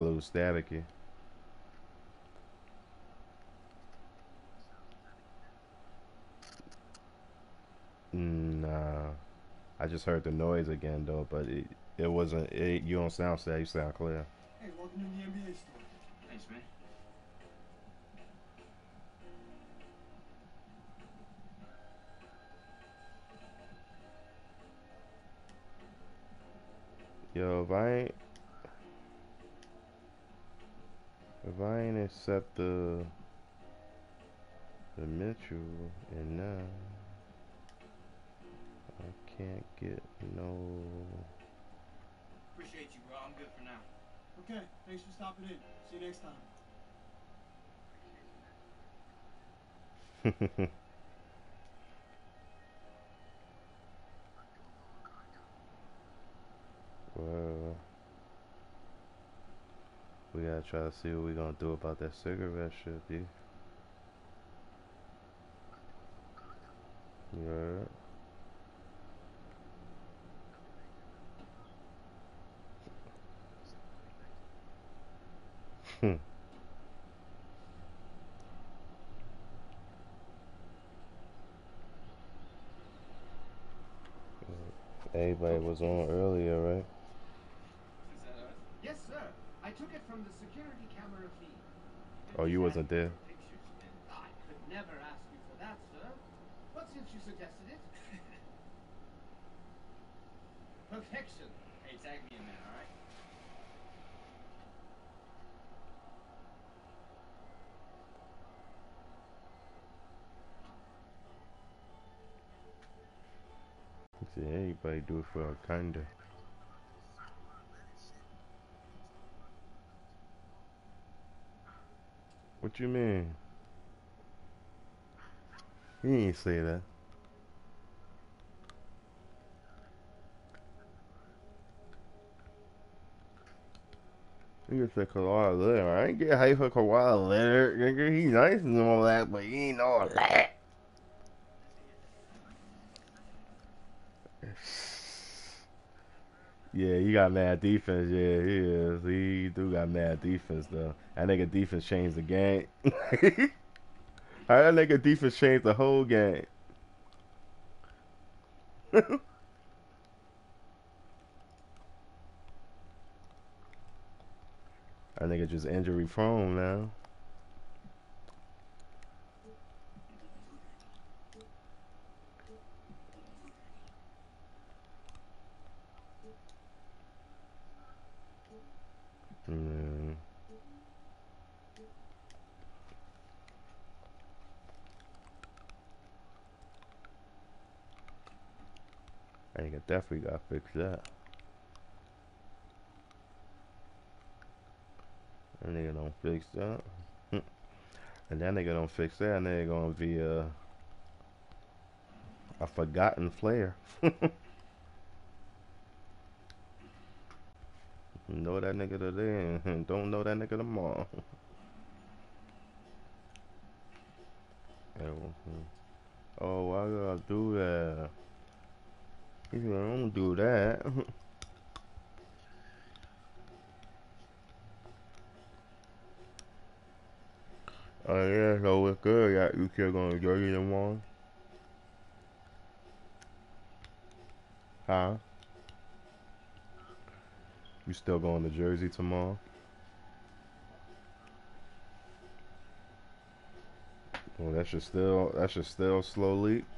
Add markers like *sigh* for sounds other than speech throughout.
a little staticky. Mm, nah, I just heard the noise again though, but it it wasn't. It, you don't sound sad. You sound clear. Hey, welcome to the NBA store. Thanks, man. Yo, if I ain't if I ain't accept the the Mitchell and now I can't get no. Appreciate you, bro. I'm good for now. Okay, thanks for stopping in. See you next time. *laughs* well, we gotta try to see what we gonna do about that cigarette shit, dude. Yeah. Hmm. Everybody was on earlier, right? Is that us? Yes, sir. I took it from the security camera feed. Oh, you wasn't there. I could never ask you for that, sir. But since you suggested it, *laughs* perfection. Hey, tag me in that, alright? Everybody do it for a kinda. What you mean? He ain't say that. Nigga said Kawhi Leonard. I ain't get hype for Kawhi Leonard. He nice and all that, but he ain't all that. Yeah, he got mad defense. Yeah, he is. He do got mad defense though. That nigga defense changed the game. *laughs* That nigga defense changed the whole game? *laughs* That nigga just injury prone now. Mm. I think I definitely gotta fix that. That don't fix that. *laughs* and that nigga don't fix that, nigga gonna be a, a forgotten player. *laughs* know that nigga today *laughs* and don't know that nigga tomorrow. Uh, oh, why gotta do that? Said, don't do that. *laughs* oh yeah, so it's good. Yeah, you still gonna jersey tomorrow? Huh? You still going to Jersey tomorrow? Well, that should still that should still slowly. Oh.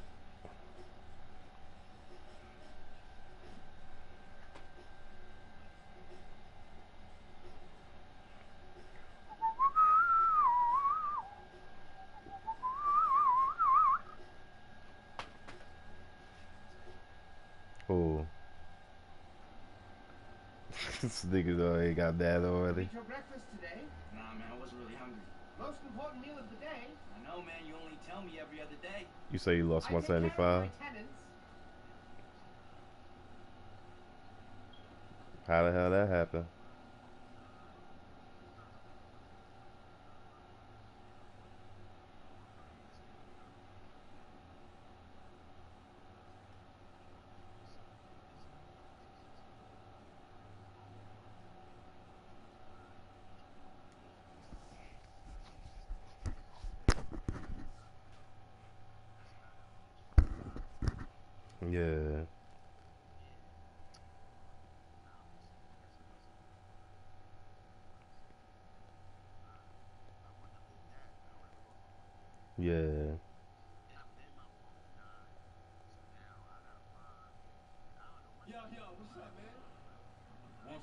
This nigga already got that already. Eat your breakfast today. Nah, man, I wasn't really hungry. Most important meal of the day. I know, man. You only tell me every other day. You say you lost I take care of 175? How the hell that happened? Yeah. Yeah. Yo, yo, what's up, man? One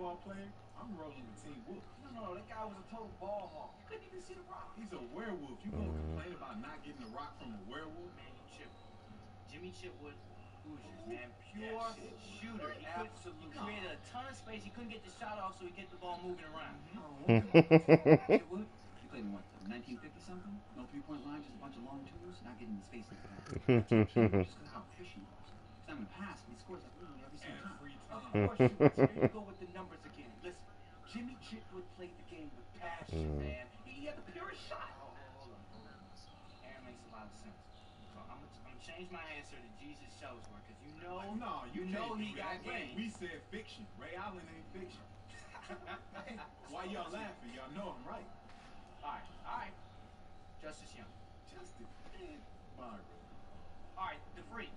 fictional b-ball player? I'm rolling with Teen Wolf. No, no, that guy was a total ball hawk. You couldn't even see the rock. He's a werewolf. You gonna Mhm. complain about not getting the rock from a werewolf? Man, he Chip. Jimmy Chitwood, Hoosiers, man. Pure shooter. He, could, he Absolutely. created a ton of space. He couldn't get the shot off, so he get the ball moving around. *laughs* Chitwood, you played in what, 1950 something? No three point line, just a bunch of long twos, not getting the space like that. *laughs* Just because how efficient he was. He's not even pass, and he scores like literally every single And time. free Of time. course you would. Here go with the numbers again. Listen, Jimmy Chitwood played the game with passion, Mhm. man. He had the purest shot. Hold on, hold on. Aaron makes a lot of sense. So I'm gonna, change my answer to Jesus Shuttlesworth because you know, Oh, no, you, you know he got that. game. We said fiction. Ray Allen ain't fiction. *laughs* Why y'all laughing? Y'all know I'm right. All right, all right. Justice Young. Justice man, Byron. All right, the freak.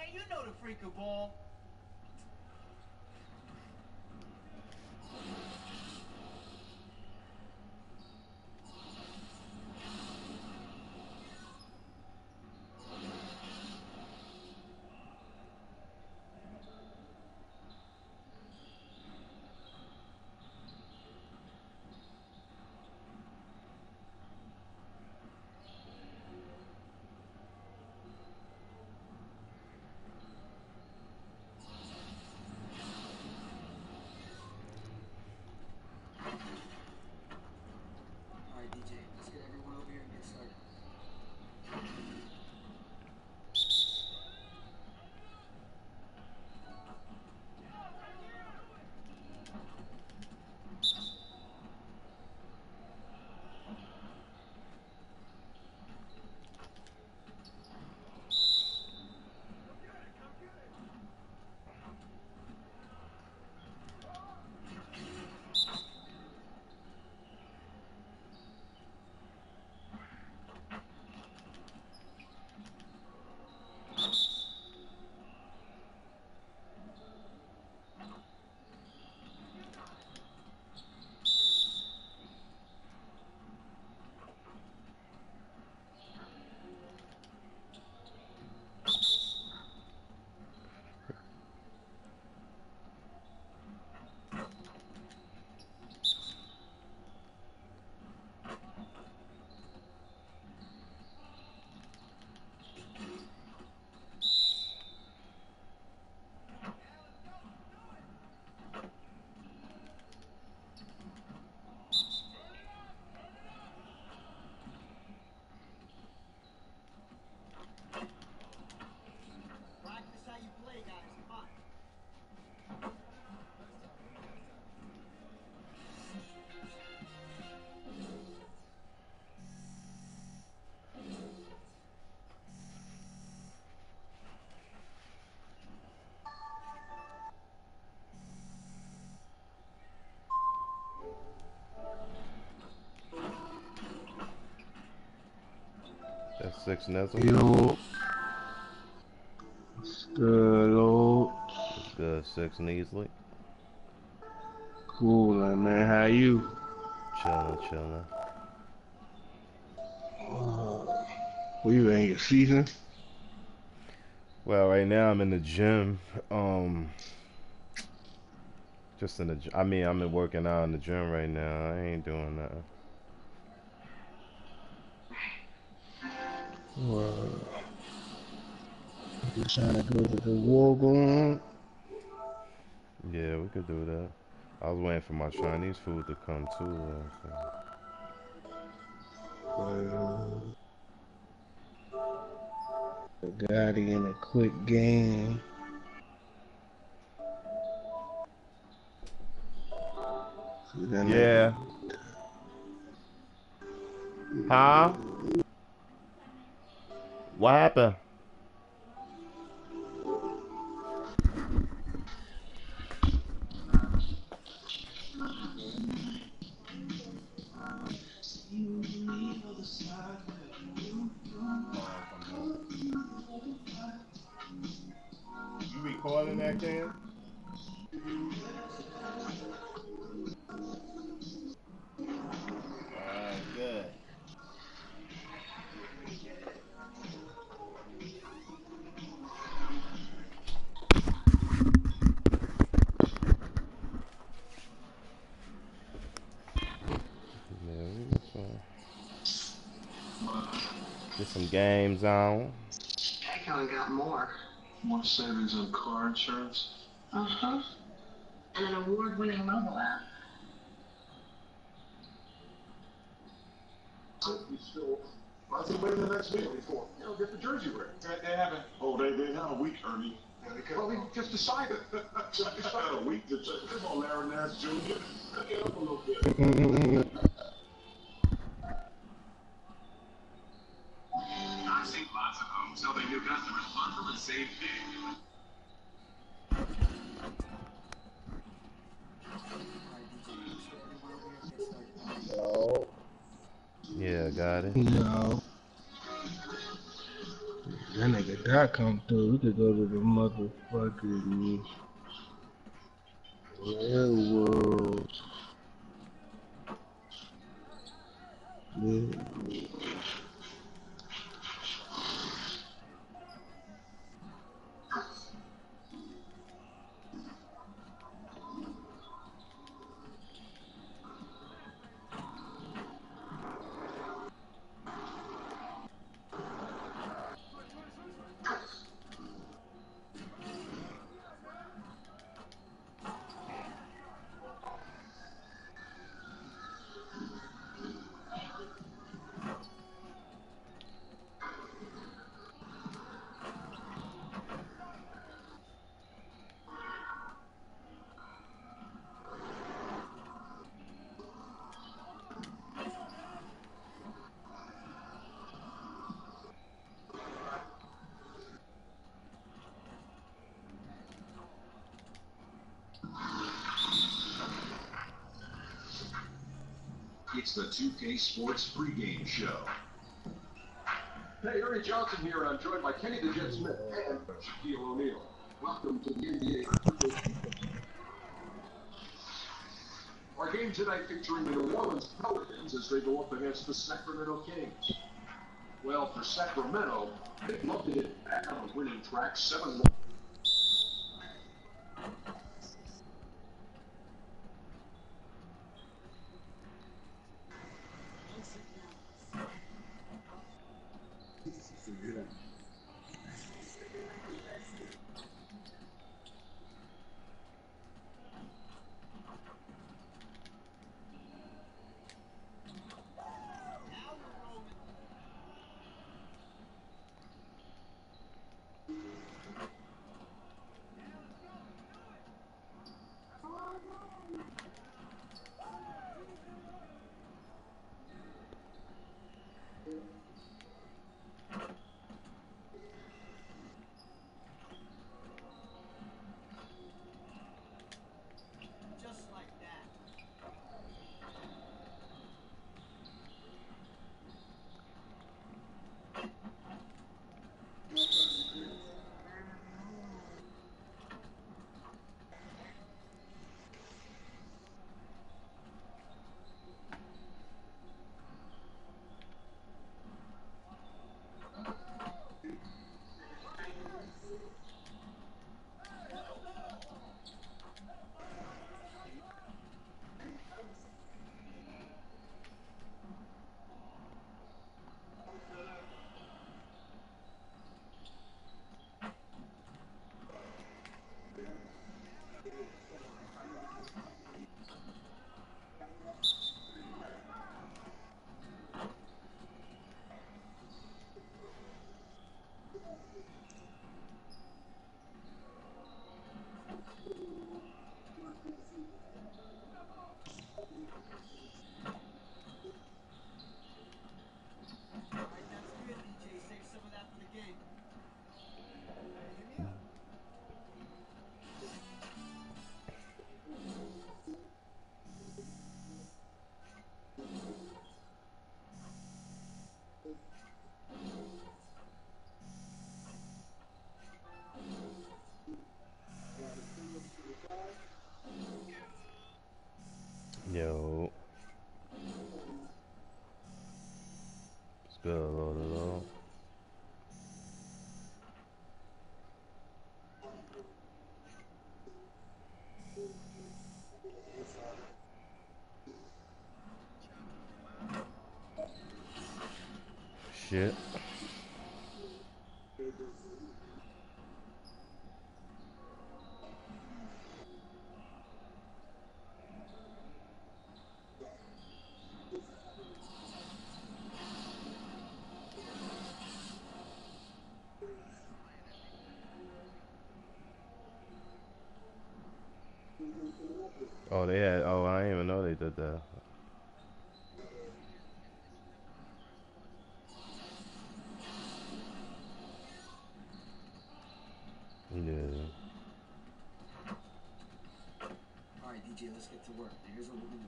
Man, you know the freak of ball. That's six Nizzle. Yo. What's good? It's good. Six Neasley. Cool, man. How you? Chilling, chilling. Uh, where you in your season? Well, right now I'm in the gym. Um, just in the. I mean, I'm in working out in the gym right now. I ain't doing nothing. Uh, you trying to go to the war going? Yeah, we could do that. I was waiting for my Chinese food to come too. though, so. Uh, got it in a quick game. See, that nigga- Yeah. Huh? What happened? Insurance. Uh huh. And an award winning mobile app. You still. I think wait the next week before. You know, get the jersey ready. They, they haven't. Oh, they they have a week, Ernie. Yeah, they well, they just decided. *laughs* just decided a week to check. Come on, Larry Nash Jr. Get up a little bit. *laughs* Doc come through. We could go motherfucking. It's the 2K Sports pregame show. Hey, Ernie Johnson here, and I'm joined by Kenny the Jet Smith and Shaquille O'Neal. Welcome to the NBA. Our game tonight featuring the New Orleans Pelicans as they go up against the Sacramento Kings. Well, for Sacramento, they'd love to get back on the winning track 7 Good, load it up. Shit. Oh, they had. Oh, I didn't even know they did that. Yeah. Let's get to work. Now, here's what we're.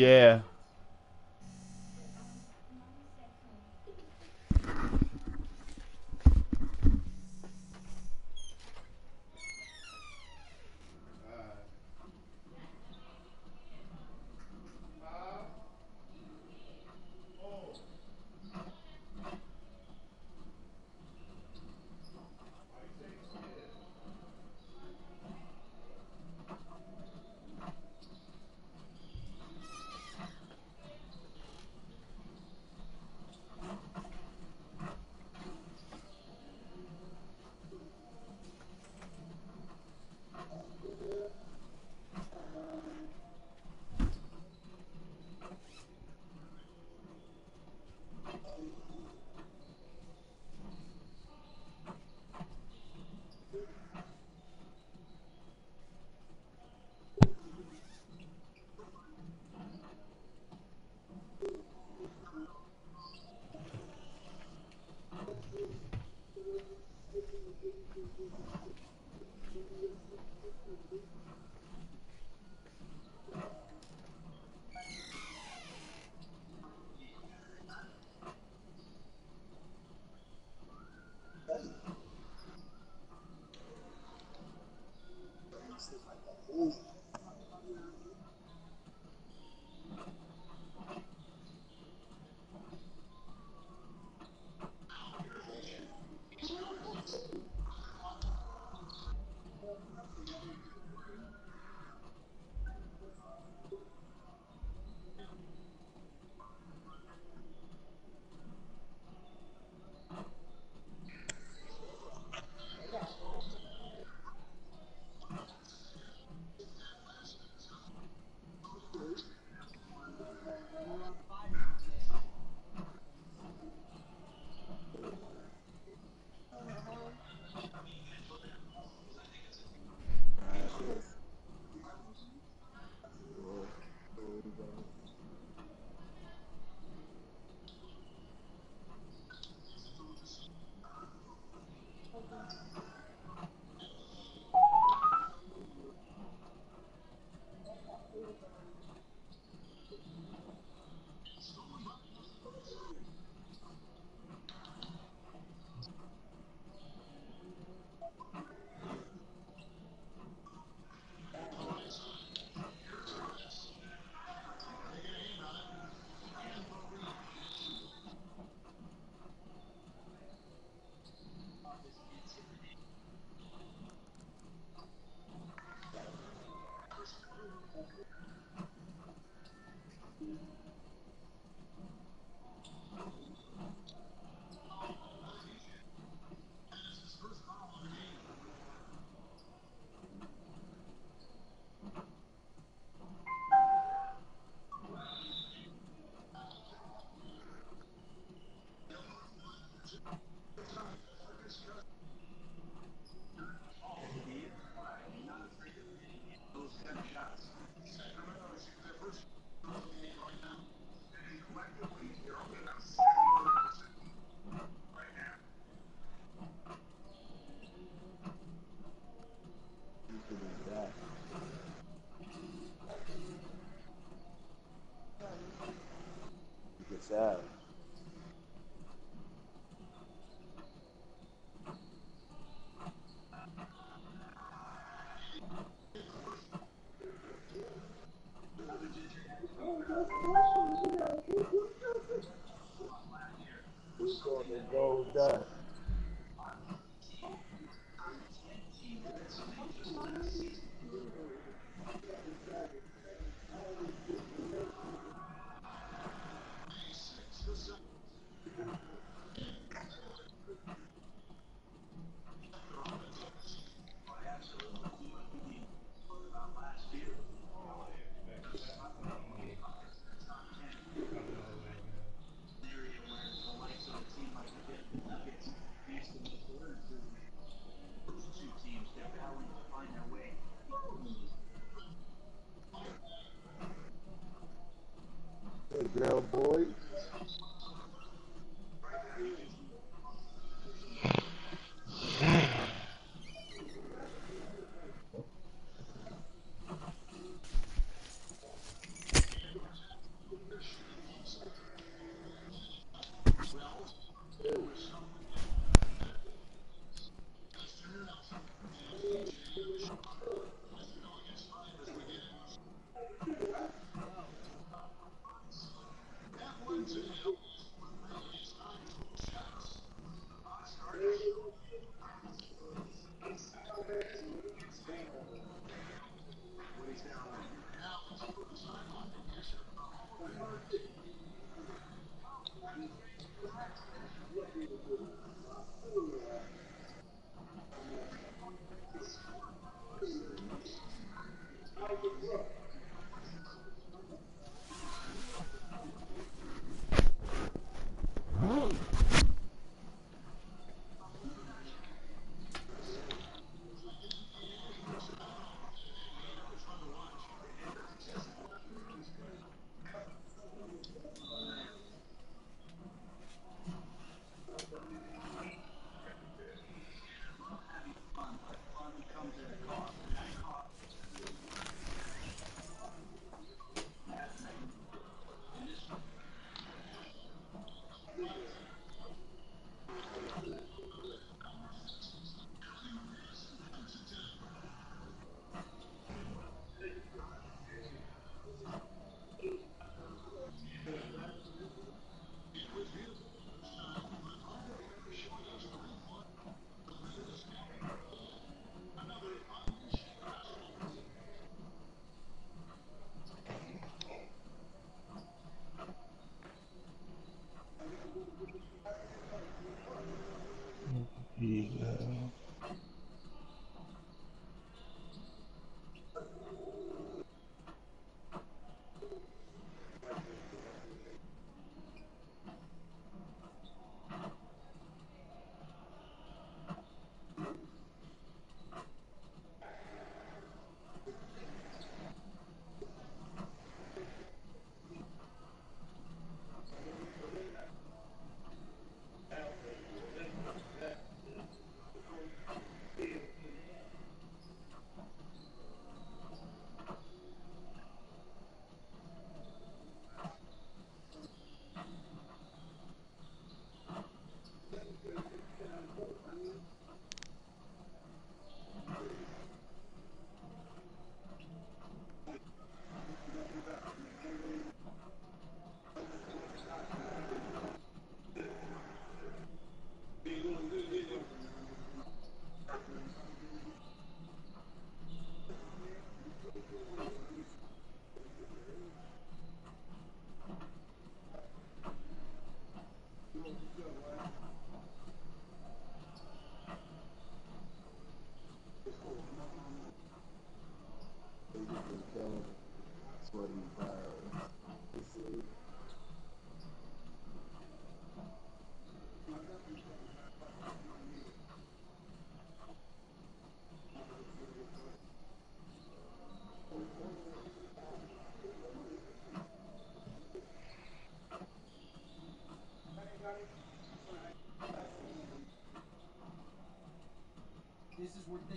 Yeah. Girl,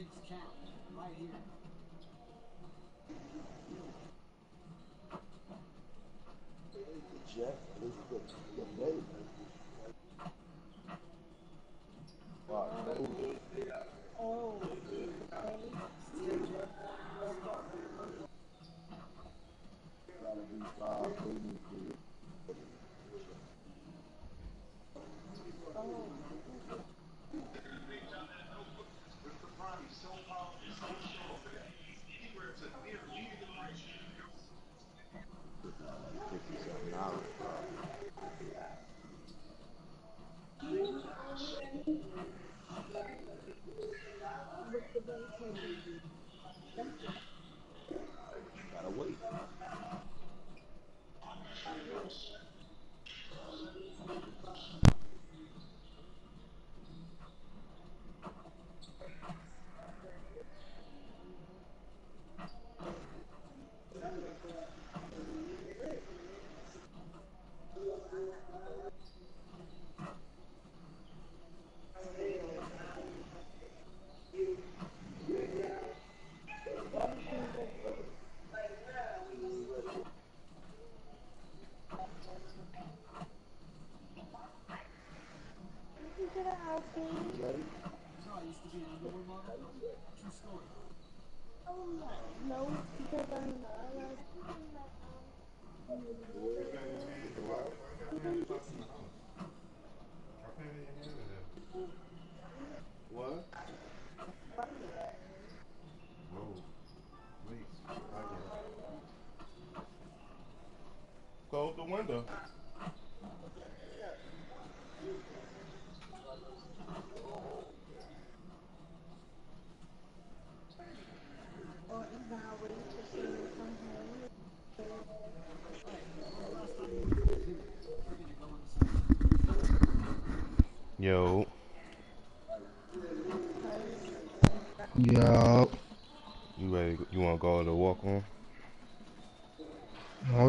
Things count, right here.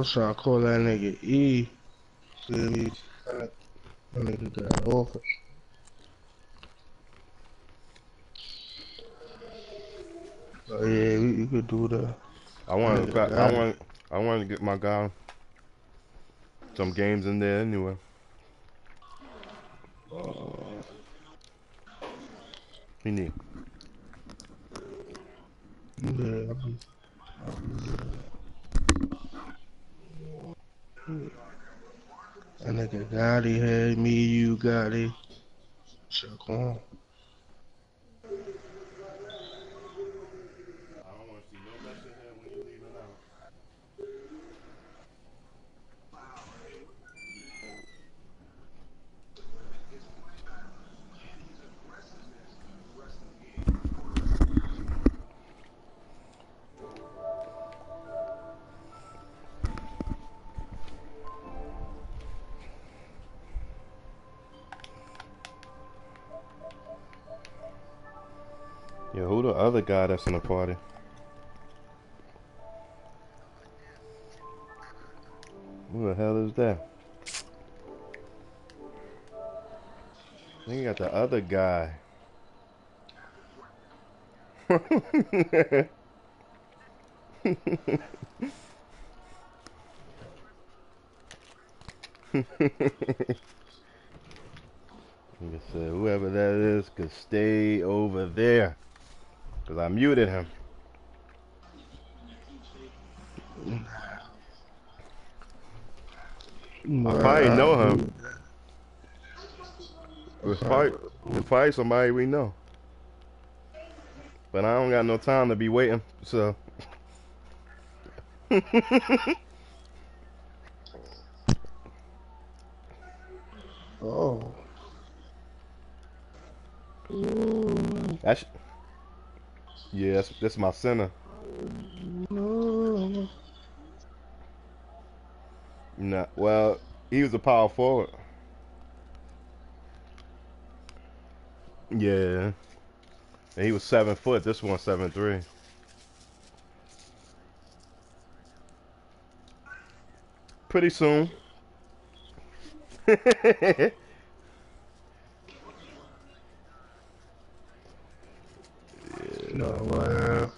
I was trying to call that nigga E. Feel me? That nigga got. Oh yeah, we, we could do that. I want to. I want. I want to get my guy some games in there anyway. Other guy that's in the party? Who the hell is that? Then you got the other guy. Like I said, whoever that is could stay over there. Because I muted him. I probably know him. It's probably, it's probably somebody we know. But I don't got no time to be waiting, so. *laughs* Oh. That's, yeah, that's, that's my center. No. Nah, well, he was a power forward. Yeah. And he was seven foot. This one seven three. Pretty soon. *laughs* No, wow.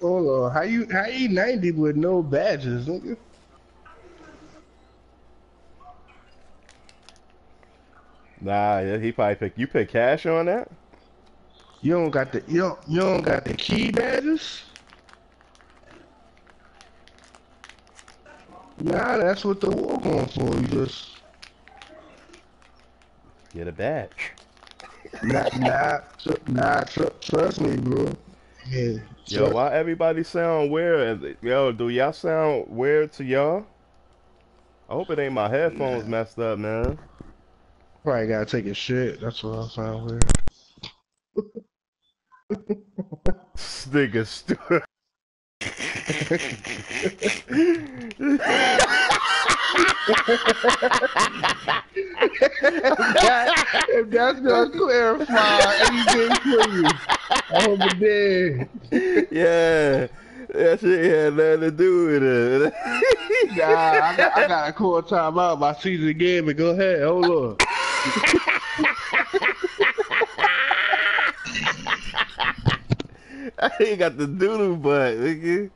Hold on, how you how you ninety with no badges, nigga? nah, yeah, he probably picked. You pick cash on that? You don't got the you don't you don't got the key badges? Nah, that's what the war going for. You just Get a badge. not not tr- not tr- trust me, bro. Yeah. Yo, tr- why everybody sound weird? Yo, do y'all sound weird to y'all? I hope it ain't my headphones messed up, man. Probably gotta take a shit. That's what I sound weird. This nigga stupid. *laughs* *laughs* That's gonna clarify anything for you, I hope it did. yeah, that shit had nothing to do with it. *laughs* Nah, I got, I got a call time out my season game, but go ahead, hold on. *laughs* I ain't got the doodle butt, nigga.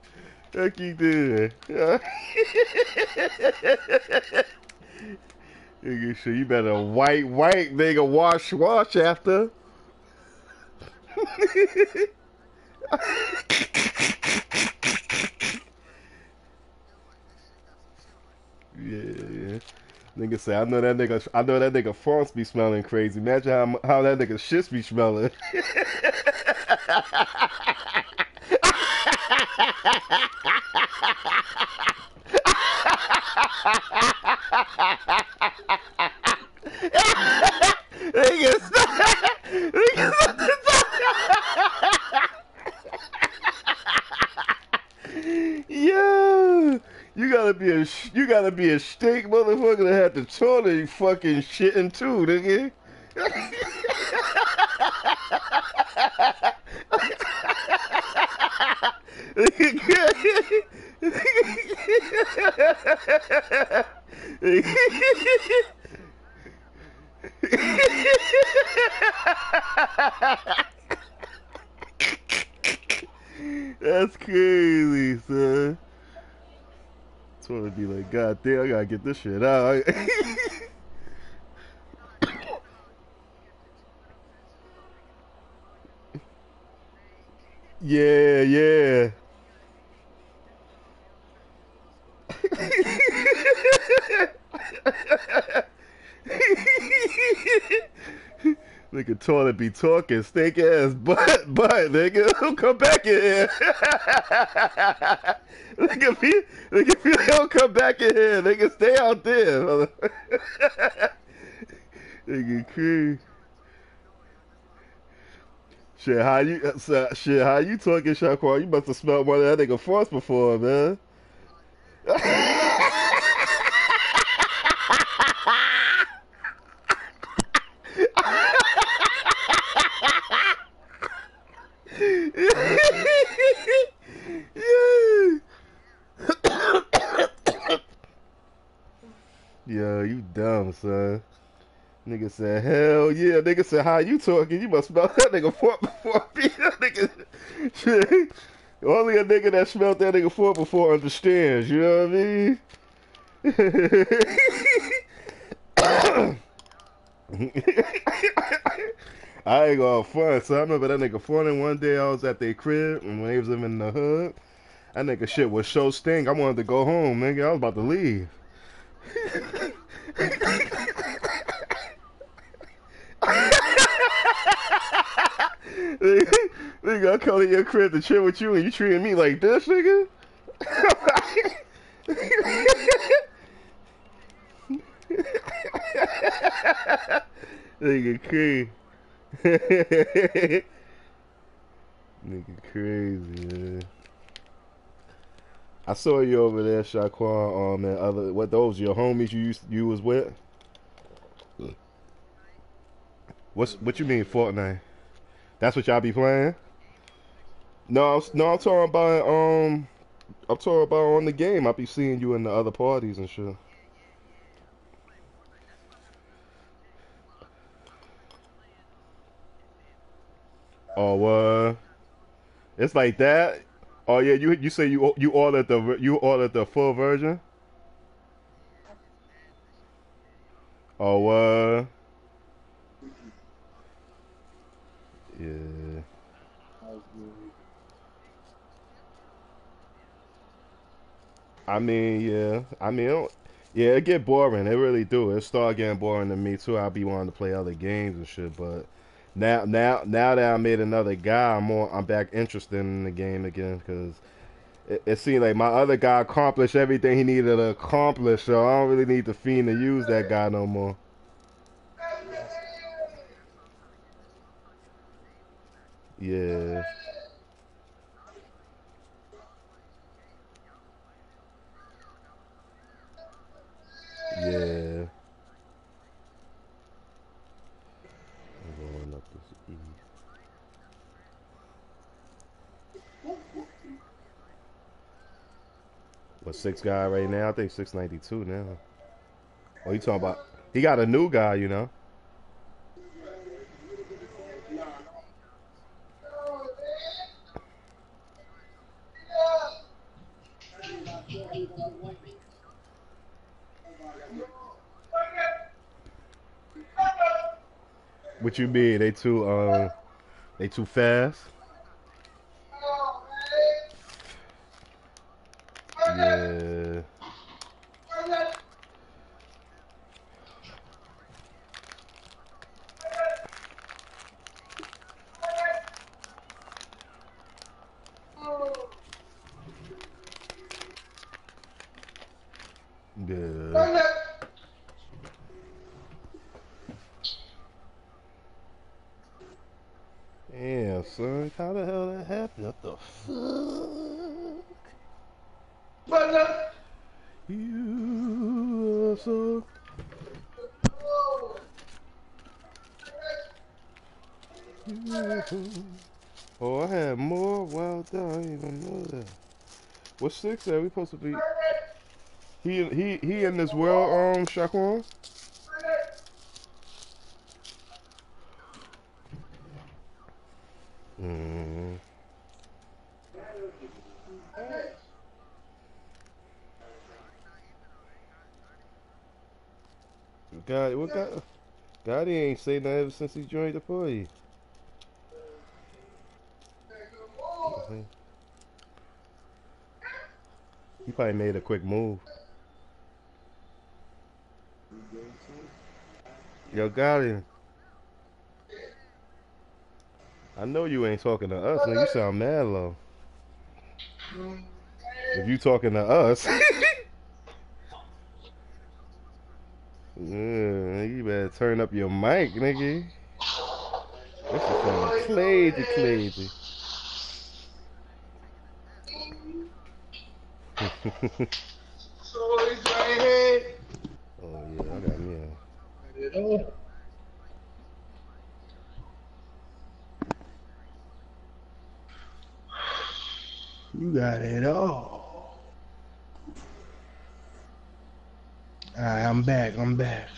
I you, doing. *laughs* Nigga, shit, you better white, white, nigga, wash, wash after. *laughs* Yeah. Nigga say, I know that nigga, I know that nigga France be smelling crazy. Imagine how, how that nigga shits be smelling. *laughs* Yo, you gotta be a you gotta be a steak motherfucker to have the toilet fucking shitting too, nigga. *laughs* That's crazy, son. It's want to be like, God damn, I gotta get this shit out. *laughs* yeah, yeah. Nigga toilet be talking, steak ass butt, butt, nigga. Come back in here. nigga, be, nigga, be, don't come back in here. Nigga, stay out there. nigga, crazy. Shit, how you, uh, shit, how you talking, Shaquan? You must have smelled one of that nigga force before, man. Yo, you dumb, son. Nigga said, hell yeah. Nigga said, how you talking? You must smell that nigga fart before me. That nigga. *laughs* Only a nigga that smelled that nigga fart before understands, you know what I mean? *coughs* I ain't gonna front. So I remember that nigga fronting one day. I was at their crib and when they was living in the hood. That nigga shit was so stink. I wanted to go home, nigga. I was about to leave. *laughs* *laughs* nigga, I come to your crib to chill with you and you treating me like this, nigga? *laughs* nigga crazy. *laughs* nigga crazy, man. I saw you over there, Shaquan. Um, and other what those your homies you used you was with? What's what you mean Fortnite? That's what y'all be playing? No, I'm, no, I'm talking about um, I'm talking about on the game. I be seeing you in the other parties and shit. Oh, what? It's like that. Oh yeah, you you say you you ordered the you ordered the full version. Oh what? Yeah. I mean, yeah. I mean, yeah, it get boring. It really do. It start getting boring to me too. I be wanting to play other games and shit, but now, now, now that I made another guy, I'm more, I'm back interested in the game again because it, it seemed like my other guy accomplished everything he needed to accomplish, so I don't really need the fiend to use that guy no more. Yeah. Yeah. Going up this. What six guy right now? I think six ninety two now. Oh, you talking about? He got a new guy, you know. What you mean? They too um, they too fast? Yeah. How the hell that happened? What the fuck? Brother. You are so. Oh, I had more. Well done. I didn't even know that. What six are we supposed to be? He he he in this well um Shaquan. Mm. God, what God? God, he ain't say nothing ever since he joined the party. Mhm. He probably made a quick move. Yo, Gotti. I know you ain't talking to us, nigga. You sound mad low. If you talking to us, *laughs* yeah, you better turn up your mic, nigga. This is sound crazy, crazy. So he's right here. oh yeah, I got me. A... You know? You got it all. Alright, I'm back. I'm back.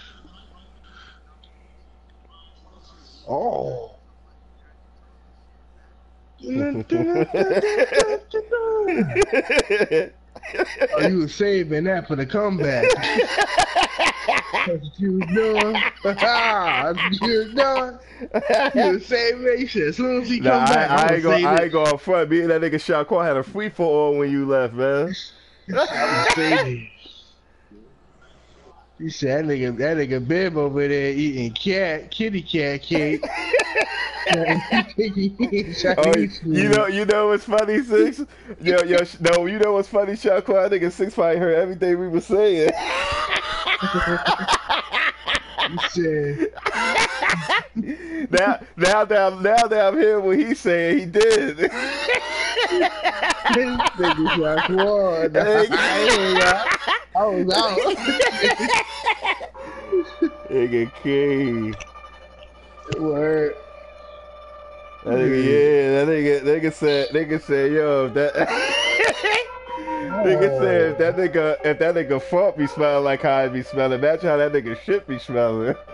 Oh. *laughs* Oh, you was saving that for the comeback. *laughs* That's what you was doing. *laughs* That's what you was doing. You was saving that shit. As soon as he Nah, come I, back, I I'm ain't gonna I ain't going front. Me and that nigga Shaquan had a free for all when you left, man. it. I'm save it. You said that nigga, that nigga Bib over there eating cat, kitty cat cake. *laughs* Oh, you know, you know what's funny, Six? Yo, yo, no, you know what's funny, Shaquan? I think Six probably heard everything we were saying. Said, *laughs* now, now that I'm, now that I'm hearing what he's saying, he did. this nigga shot one. Hey. I was out. Nigga king. Word. That nigga, yeah, that nigga, nigga said, nigga said, yo, that. *laughs* Nigga said if that nigga if that nigga fart be smelling like how it be smelling, imagine how that nigga shit be smelling. *laughs*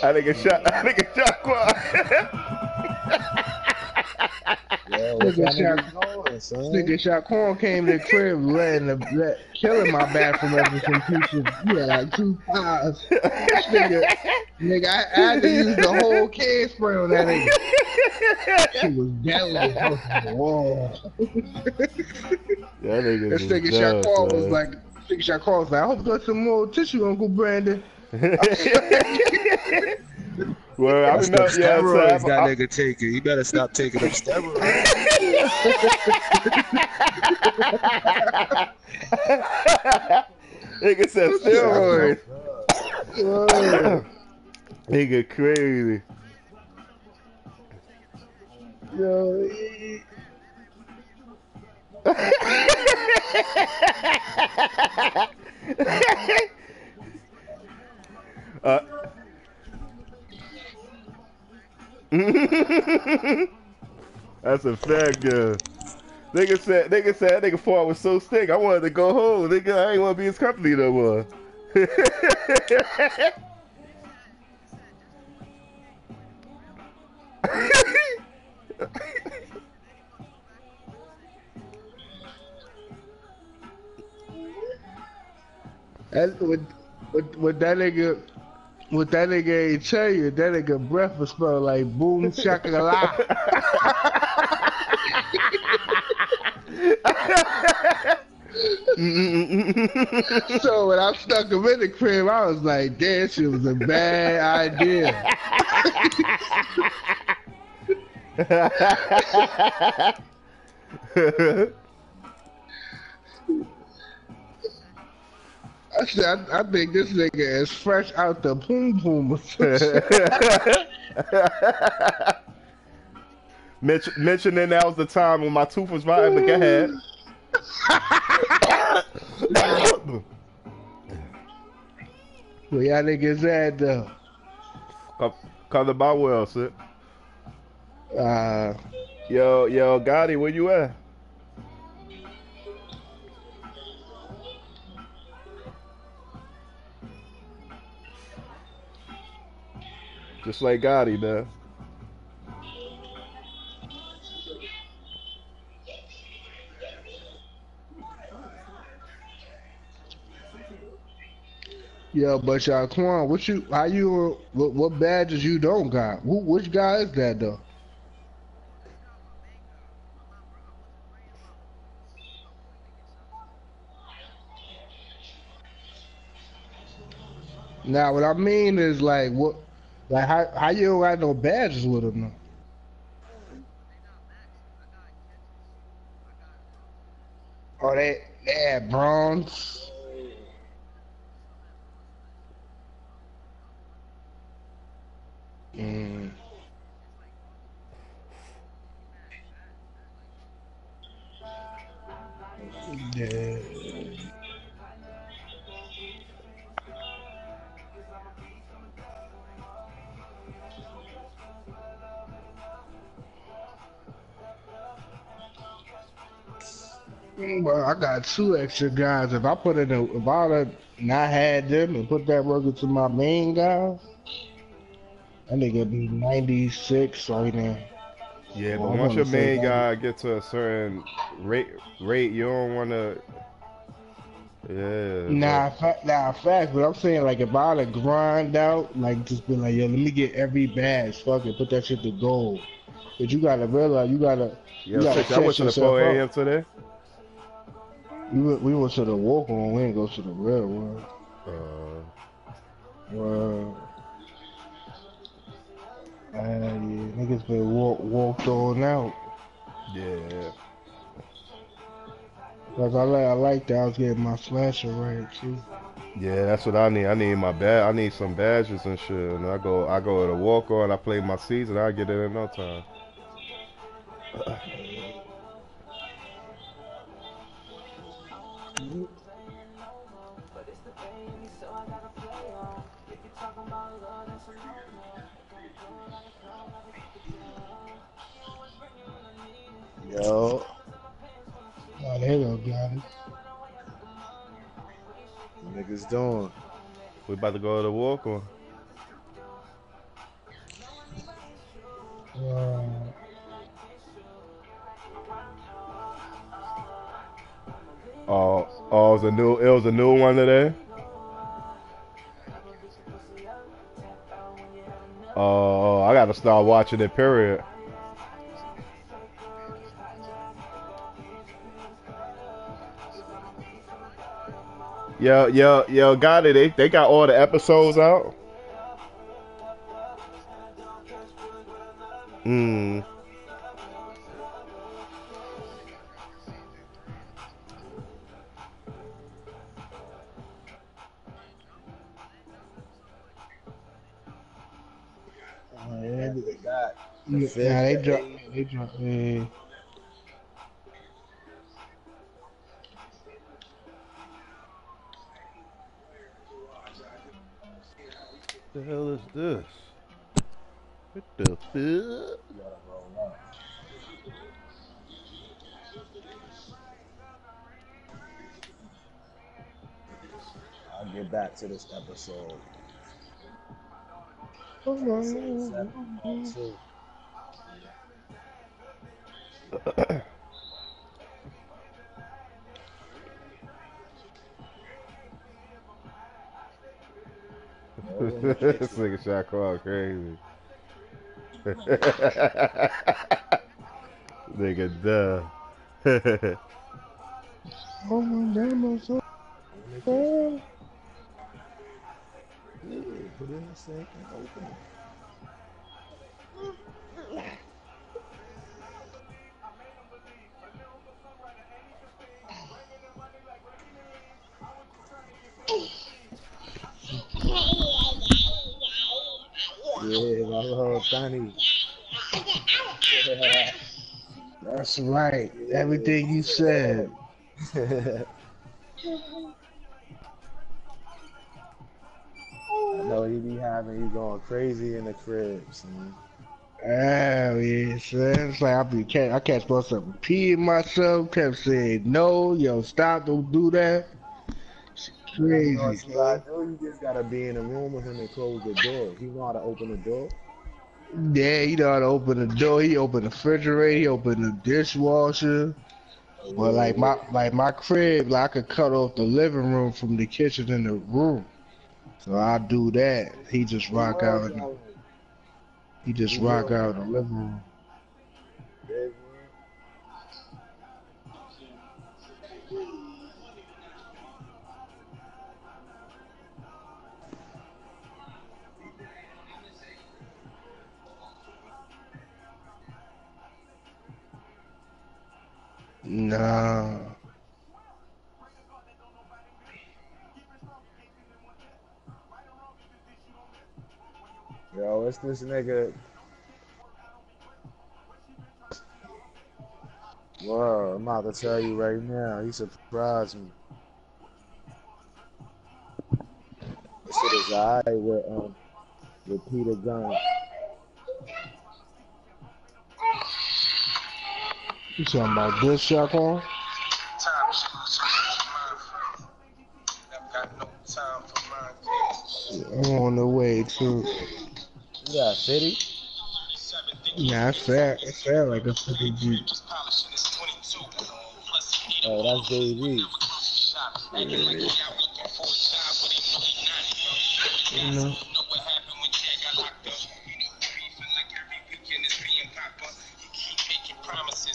That nigga shot *laughs* that nigga shot Yeah, *laughs* Nigga that shot- nigga? Nigga shot corn came to the crib letting the let, killing my bathroom ever some pieces. Had like two pies. Nigga, nigga, I, I had to use the whole can spray on that nigga. She was deadly. Whoa. *laughs* That nigga This nigga Shaquan was like, nigga Shaquan was like, I hope you got some more tissue, Uncle Brandon. *laughs* well, I That's remember, them yeah, steroids so that nigga taking. He better stop taking them steroids. nigga said steroids. Nigga crazy. Yo, *laughs* Uh, *laughs* That's a fact, yeah. Nigga said, nigga said, that nigga fart was so thick. I wanted to go home. Nigga, I ain't want to be his company no more. That, what, what, what that nigga, what that nigga ain't tell you, that nigga breath would smell like boom shakalaka. so when I stuck him in the crib, I was like, damn, shit was a bad idea. *laughs* I I, I think this nigga is fresh out the poom poom or *laughs* some shit. Mention, mentioning that was the time when my tooth was rotting, but go ahead. *coughs* Where y'all niggas at though? come, come to my world, sit. Uh, Yo, yo, Gotti, where you at? Just like Gotti, man. yeah, but Shaquan, what you, how you, what, what badges you don't got? Who, which guy is that though? Now, what I mean is like, what, like how, how you don't got no badges with him though? Oh, they had bronze. Mm. Yeah. Well, I got two extra guys. If I put in a, if I'd have not had them and put that work into my main guys, that nigga be 96 right now. Yeah, but once your main guy get to a certain rate, rate, you don't want to. Yeah. Nah, fa- nah, facts. But I'm saying like if I'd have grind out, like just be like, yo, let me get every badge. Fuck it, put that shit to gold. But you gotta realize, you gotta, Yo, you gotta Six, I went to the 4 up. a.m. today. We went, we went to the walk on. We didn't go to the real world. Uh, Well, uh, yeah, niggas been walk, walked on out. yeah. Like I like, I like that. I was getting my slasher right too. Yeah, that's what I need. I need my bad. I need some badges and shit. And I go, I go to the walk on. I play my season. I get it in no time. *clears throat* Yo, Oh, there you go, got niggas doing. We about to go to the walk on. Uh, Oh, oh, it was a new, it was a new one today. Oh, I gotta start watching it. Period. Yo, yo, yo, got it. They, they got all the episodes out. Hmm. Yeah, They got yeah, the fifth, nah, they the dropped. eighth. They dropped. Yeah. the hell is this? What the fuck? You gotta roll out. I'll get back to this episode. Episode seven, part two. this nigga shot call crazy. *laughs* nigga duh. Oh my damn, I'm so put in the sink and open it. Yeah, my little Donnie. That's right. Everything you said. *laughs* know he be having you going crazy in the cribs. Man. Oh yeah, son. It's like I be catch, I can't catch myself repeating myself, kept saying no, yo, stop, don't do that. It's crazy. know what you gotta do? You just gotta be in the room with him and close the door. He know how to open the door. Yeah, he know how to open the door, he open the refrigerator, he open the dishwasher. But like my like my crib, like I could cut off the living room from the kitchen and the room. So I do that. He just rock out. He just rock out in the living room. Nah. Yo, it's this nigga. Whoa, I'm about to tell you right now. He surprised me. This shit is alright with um with Peter Gunn. You talking about this shot on? I'm on the way too. Yeah, City. Yeah, it's fair. It's fair like a 50 G. Oh, that's. You know?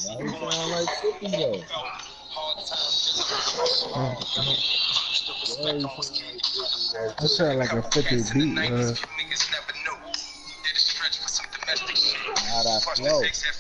Why you sound like 50 though? Why you sound like 50 though? That sound like a 50 beat, man. How that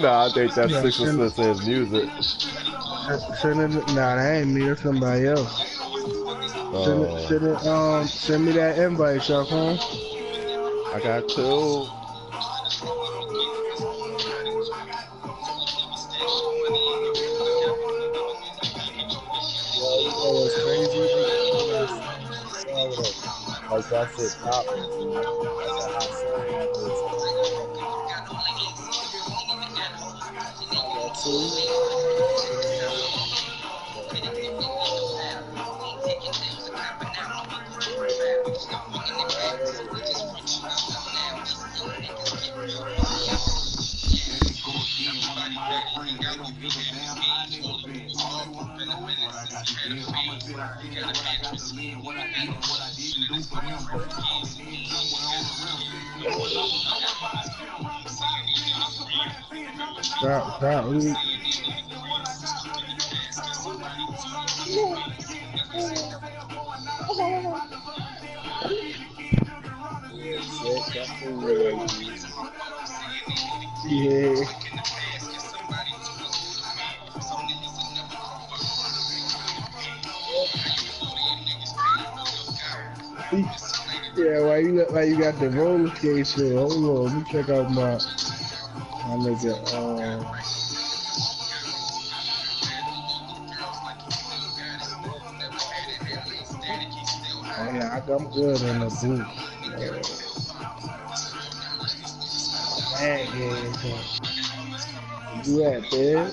nah, I think that's Yeah, six assists in music. Send it, nah, that ain't me. That's somebody else. Send it, Uh, send it, um, send me that invite, Shafon. I got two. That's a hot Yeah. Yeah. Why you got, why you got the roller skate shit? Hold on, let me check out my Um, oh yeah, I, I'm good in the booth. Uh, yeah, yeah. You at, man?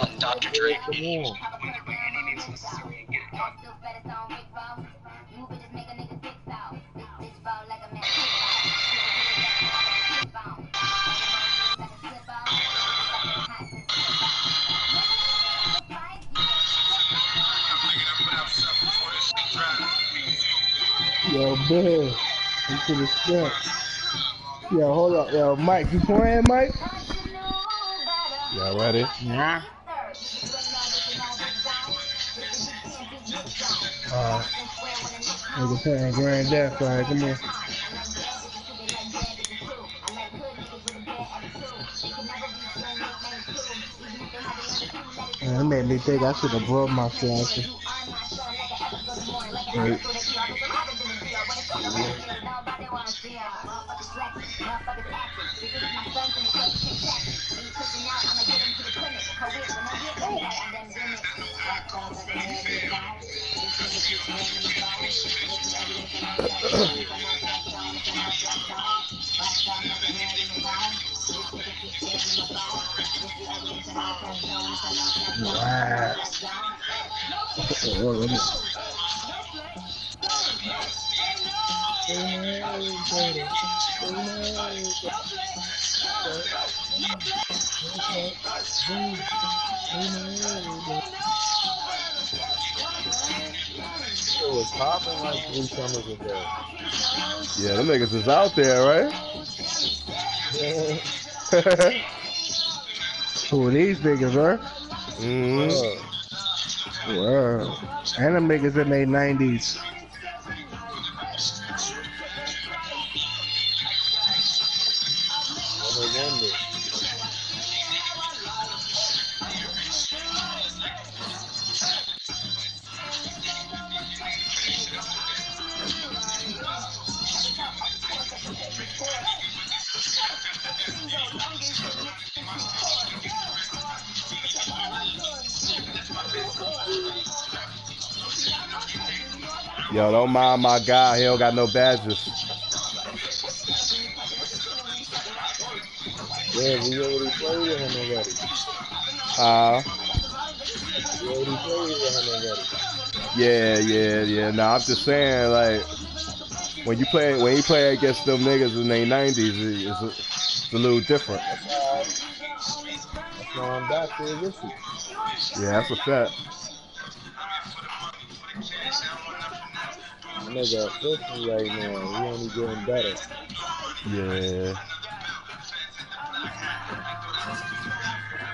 go. Talent, Dr. Dre. Come on. Yo, Bill, into the step. Yo, hold up, yo, Mike, you playing, Mike? Y'all ready? Yeah. Uh, nigga playing Grand Theft Auto, come on. Man, made me think I should have brought my flasher. Right. Oh, was popping like three summers ago. Yeah, the niggas is out there, right? *laughs* Who are these niggas, huh? mm-hmm. Wow. And them niggas in their 90s. Yo, my God, He don't got no badges. Yeah, we already played with him already. Uh, We already played with him already. yeah, yeah, yeah. Nah, I'm just saying, like, when you play when you play against them niggas in their 90s, it's a, it's a little different. That's why, that's why I'm back there with you. Yeah, that's a fact. Nigga official right now. He only getting better. Yeah.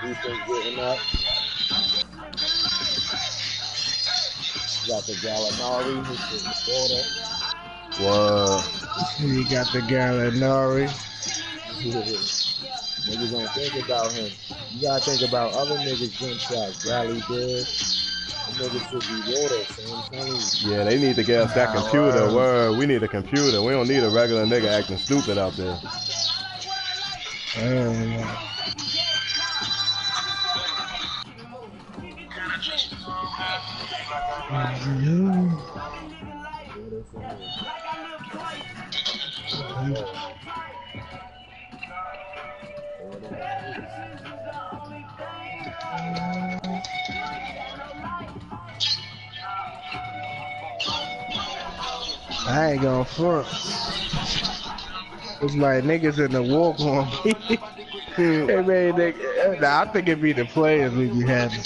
Defense getting up. Got the Gallinari, who's the water. What? You got the Gallinari. *laughs* Niggas don't think about him. You gotta think about other niggas getting shots. Rally did. Them niggas should be water, so I'm telling you. Yeah, they need to get us that computer. Word, we need a computer. We don't need a regular nigga acting stupid out there. Damn. I ain't gonna front. It's like niggas in the walk *laughs* on. hey man, nigga, nah, I think it'd be the players we be having.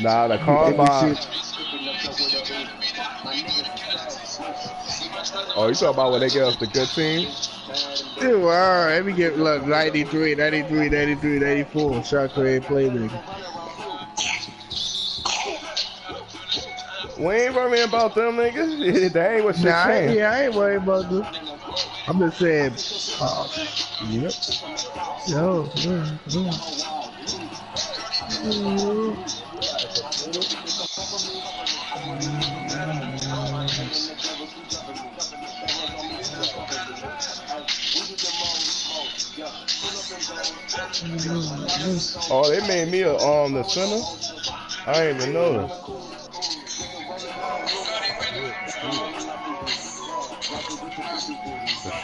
Nah, the combine. shit- Oh, you talking about when they get us the good team? Dude, wow, let me get look 93, 93, 93, 94. Shot create playmaker. We ain't worrying about them niggas. *laughs* that ain't what shit Nah, I, saying. yeah, I ain't worried about them. I'm just saying. Uh, yep. Yo. Oh, they made me a um the center. I ain't even know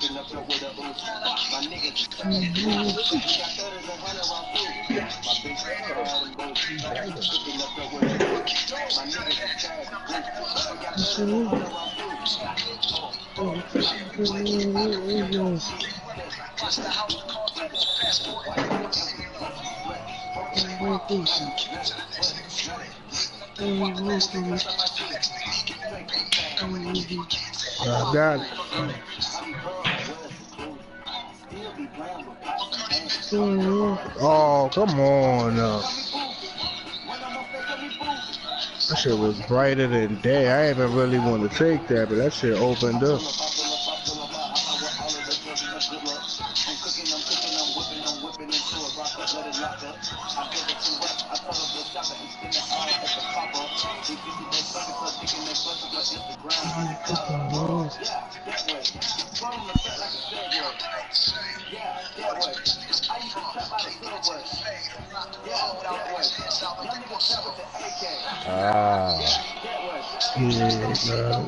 pull up, pull up. I know. Yeah. yeah. So, nah, everybody, everybody was calling for. Got it. Oh, come on. That shit was brighter than day. I didn't really want to take that, but that shit opened up. Yeah.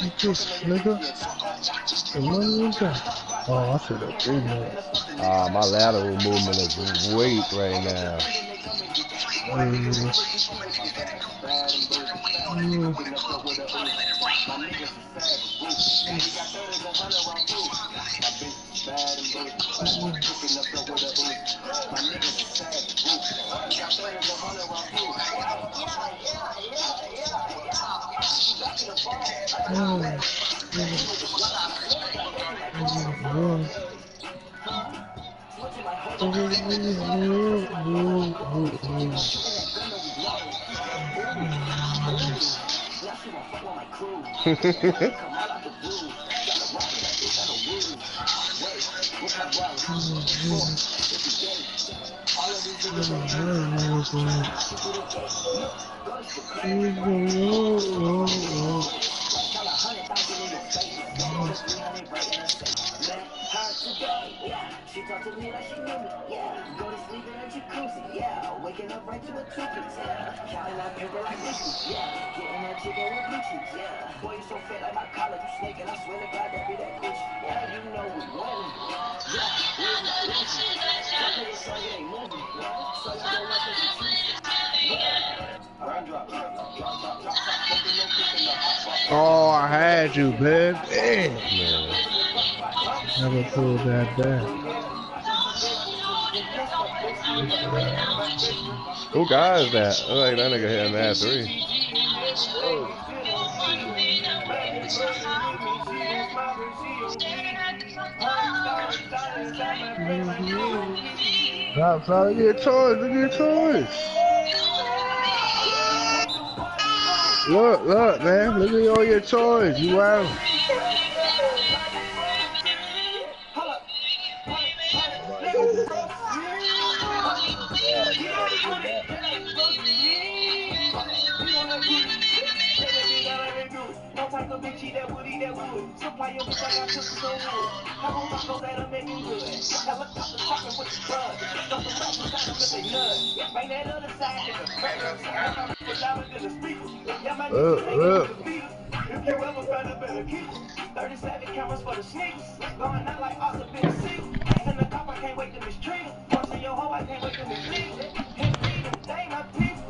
Like this, nigga. The money? Oh, I should have three minutes. Ah, my lateral movement is weak right now. *laughs* Been up there with a hoop. My niggas is to the bone. Hmm. She sleep in a jacuzzi, yeah. Waking up right to a two-piece, yeah. Counting that paper like Gucci, yeah. Getting that chicken with blue cheeks, yeah. Boy, you so fit like my collar, you snake, and I swear to God that be that Gucci. Yeah, you know we winning. Yeah, we the Gucci. Don't play your song, it ain't moving. Yeah, so y'all don't like spot. Oh, I had you, man. Damn. Man. Never pulled that back. Who guy is that? Look like that nigga hit a mad three. Stop trying to get toys. Look at toys. Look, look, man. Look at all your toys. You out. Helicopter talking with the bud. Stuff the rap got them if they nut. Bang that other side, nigga. It's louder than the speakers. Yeah, my uh. the beaters. If you ever find a better keep 37 cameras for the sneakers. Going out like Arthur been sick. In the cop, I can't wait to mistreat him. Once your hoe, I can't wait to mislead him. Hit feed him, they my people.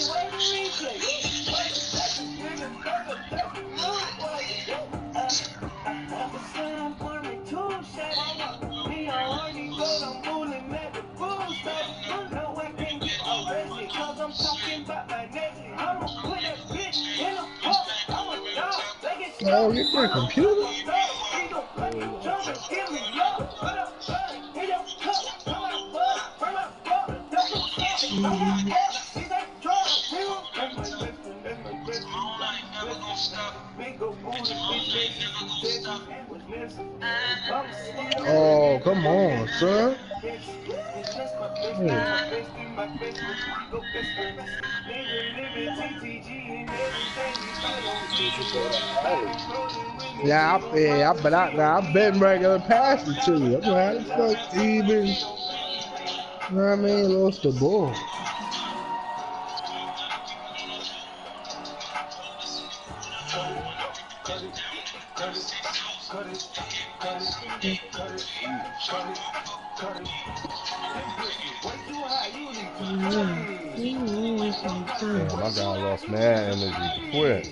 Oh, get my computer. Oh, come on, uh, Yeah, I, yeah, I, but I, I've been regular passing to you. I'm like, how the fuck even, you know what I mean, lost the ball. Damn, my guy lost mad energy quick.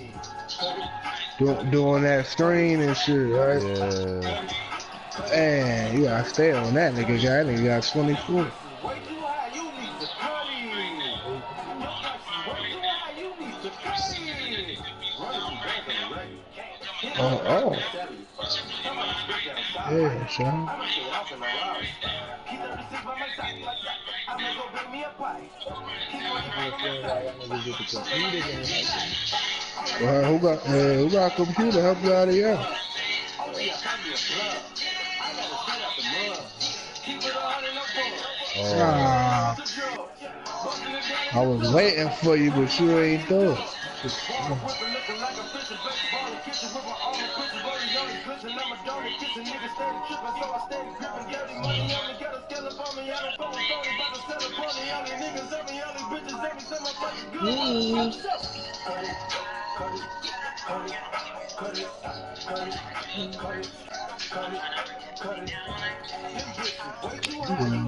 Do, doing that screen and shit, right? Yeah. Man, you gotta stay on that nigga. That nigga got 24. Oh, oh. Yeah, son. Well, who got, uh, who got a computer? Help you out of here. Oh, Ah, I was waiting for you, but you ain't do it.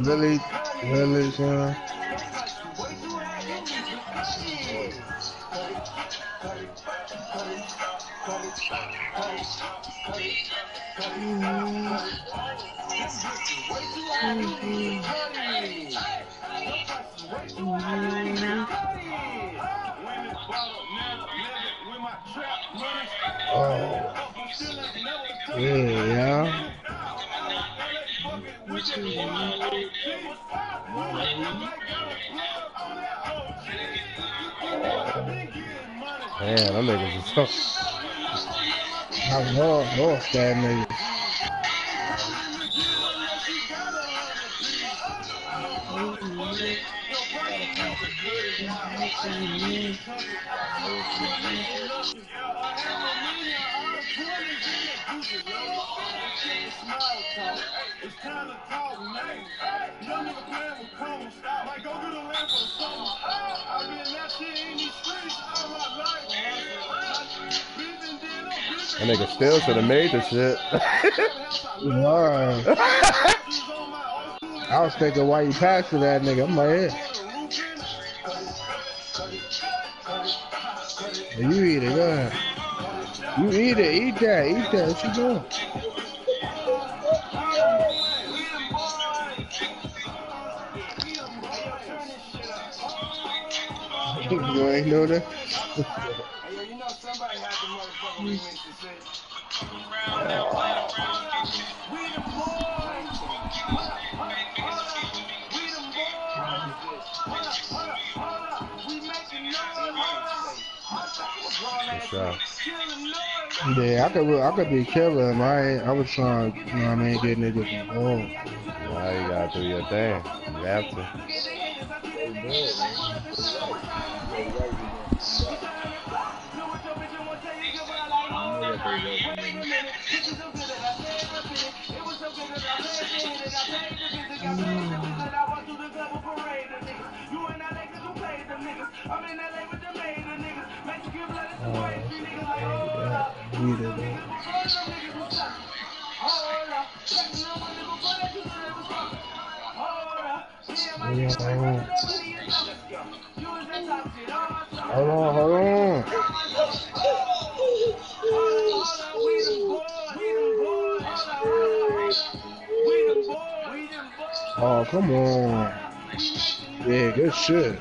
Really, really, son. Oh, yeah. Man, them niggas is tough. I love, lost that nigga. It's time to talk, man. Young nigga playing with crumbs. Like, go get a lamp for the summer. I've been out here That nigga still should have made this shit. I was thinking why you passed to that nigga. I'm like, yeah. You eat it, go ahead. You eat it, eat that, eat that. What you doing? *laughs* you ain't know that. *laughs* Yeah, I could I could be killing. I I was trying, you know what I mean, get niggas involved. Now you gotta do your thing. You have to. Hold on, hold on. Oh, come on. Yeah, good shit.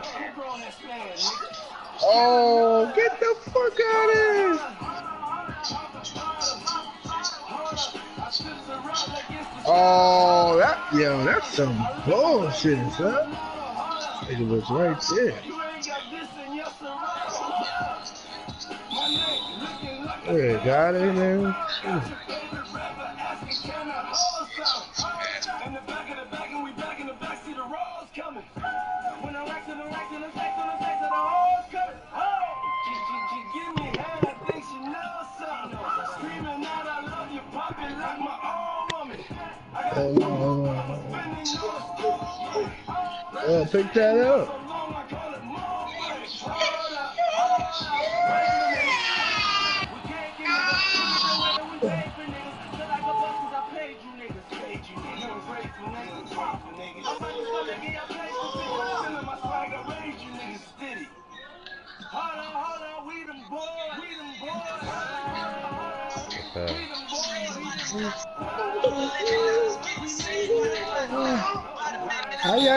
Oh, get the fuck out of here. Oh, that, yo, that's some bullshit, son. Nigga was right there. Yeah, got it, man. Shit. Hold on, hold on. Oh, uh, pick that up.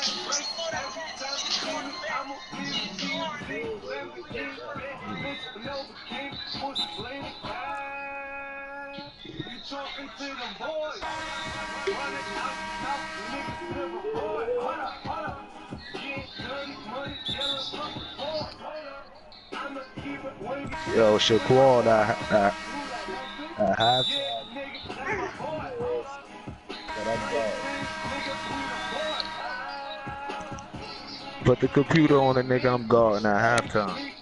half. Yo, Shaquan, I, I, I have but I'm gone. Put the computer on the nigga, I'm gone at halftime.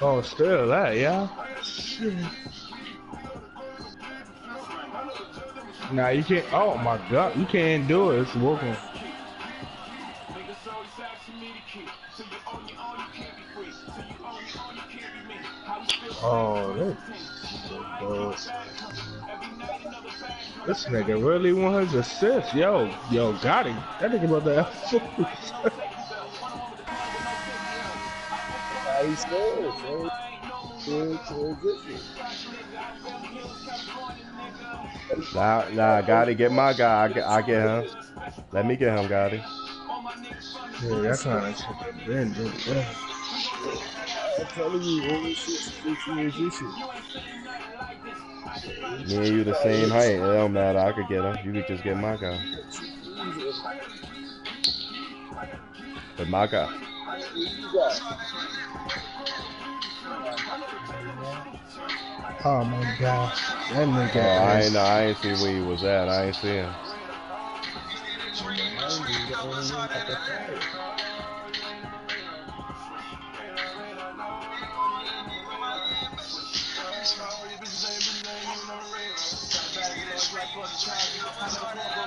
Oh, still that, yeah? Shit. Nah, you can't. Oh my god, you can't do it. It's working. Oh, that's This nigga really want his assist. Yo, yo, got him. That nigga about to have How he scored, bro. Good transition. Nah, nah, gotta get my guy. I get, I get him. Let me get him, Gotti. Yeah, that kind of been did that. I'm telling you, only six, six transition. Me and you the same height. It don't matter. I could get him. You could just get my guy. But my guy. Oh my gosh, that nigga. Oh, I ain't know. I ain't see where he was at. I ain't see him.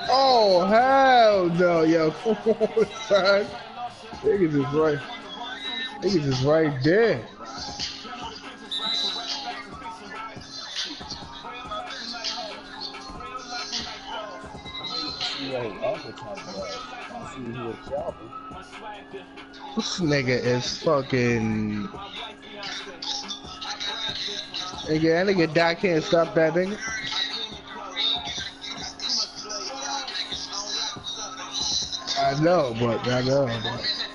Oh hell no, yo, come. Niggas is right. Niggas is right there. This nigga is fucking. Nigga, that nigga die can't stop that nigga. I know, but I know. But...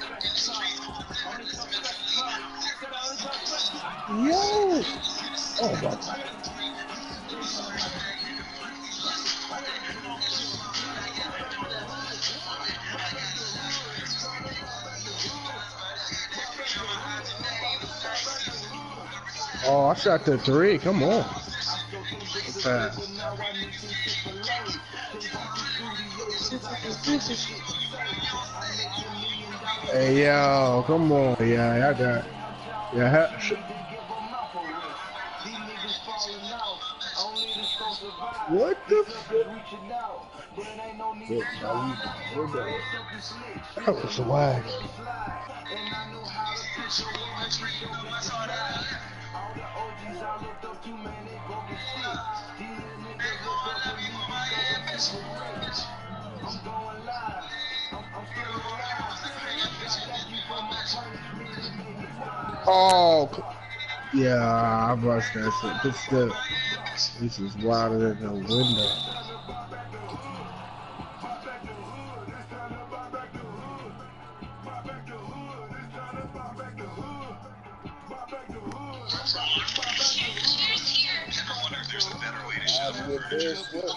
Yo! Oh my Oh, I shot the three. Come on. Fast. Hey yo, come on, yeah, I got, yeah. What the? Fuck? That was swag. Oh, yeah, I rushed that shit. But still, this is wilder than the window. That's good biz, look.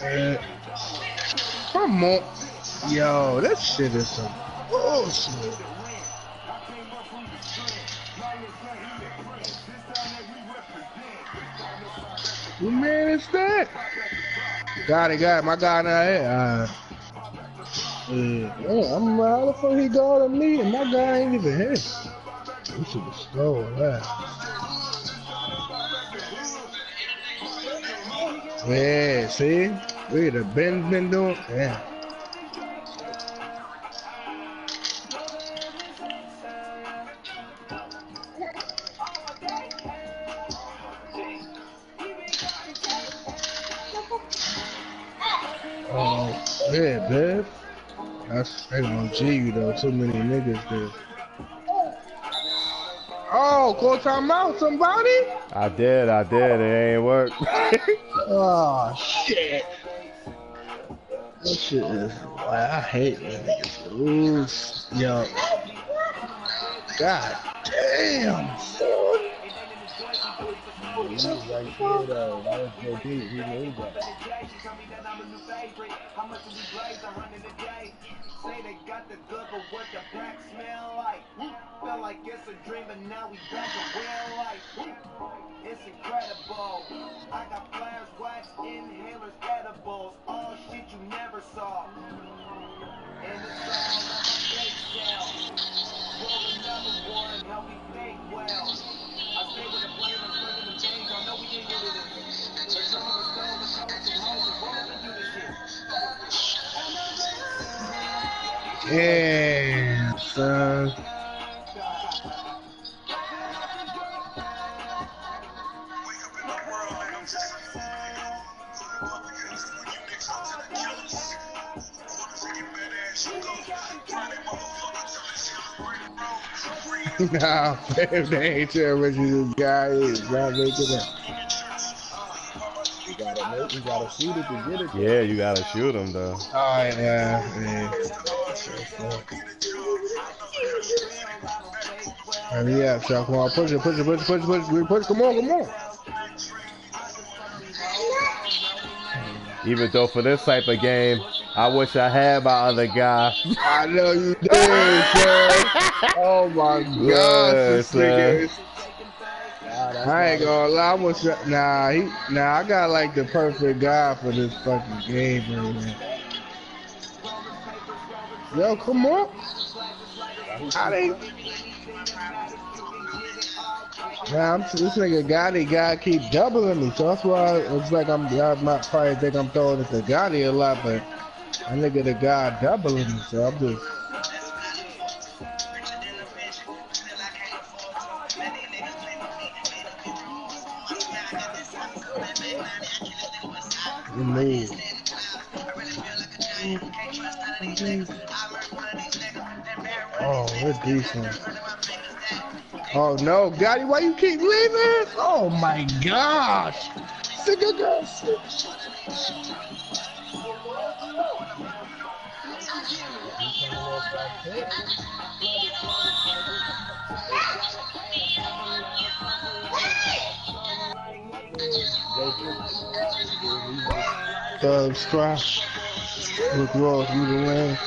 Uh, come on, yo, that shit is some bullshit. Who man is that? Got it, got it. My guy not here. Uh, yeah, I'm how the fuck he to me and my guy ain't even here. We should have stole that. Yeah, see? We the been been doing yeah. Oh, yeah, babe. That's they gonna G you though. Too many niggas there. Oh, call timeout, somebody? I did, I did. It ain't work. *laughs* Oh shit. That shit is why I hate when niggas lose. Yo. God damn. son. He Say they got the good, but what the back smell like? Felt like it's a dream, but now we back in real life. It's incredible. I got flares, wax, inhalers, edibles, all shit you never saw. And it's all on my cell. Roll another one, help me think well. I stay with the blame Damn, son. nah, if *laughs* they ain't sure what you guy is, not making it. You gotta make, you gotta shoot it to get it. yeah, you gotta shoot him though. Oh yeah, yeah. Hurry up, Chuck. Come on, push it, push it, push it, push it, push it, push it. Come on, come on. Even though for this type of game, I wish I had my other guy. I know you did, son. Oh my *laughs* gosh, Yeah, this nigga son. Is I ain't gonna lie, I was nah he nah I got like the perfect guy for this fucking game right now. Yo, come on. How they Nah, I'm, this nigga Gotti guy keep doubling me, so that's why it's like I'm I might probably think I'm throwing it to Gotti a lot, but that nigga the guy doubling me, so I'm just Oh, we're. Oh no, Gotti, why you keep leaving? Oh my gosh. Girl. Thug Strap. Rick Ross, you the man.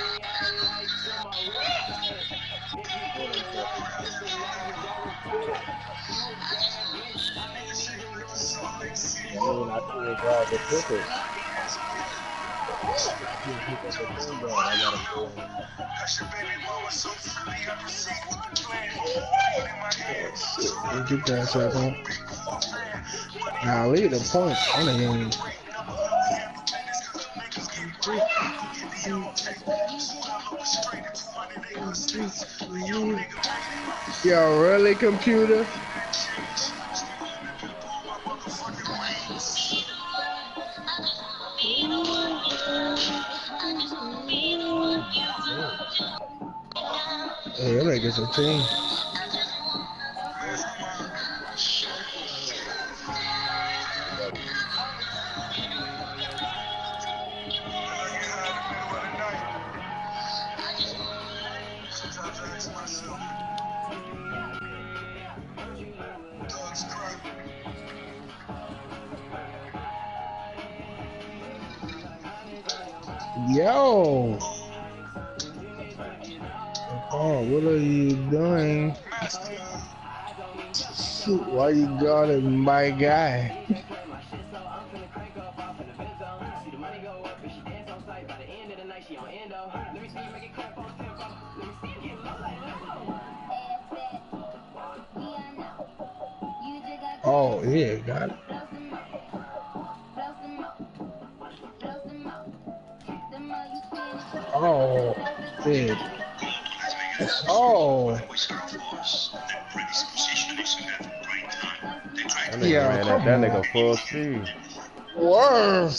Him. Did you pass that one? Nah, leave the point on the game. Yo, really, computer? That nigga's a team. Shoot, why you guarding my guy? Oh, yeah, got it. Oh, dude. Oh. That nigga Yeah, ran at that on. nigga full speed. Word.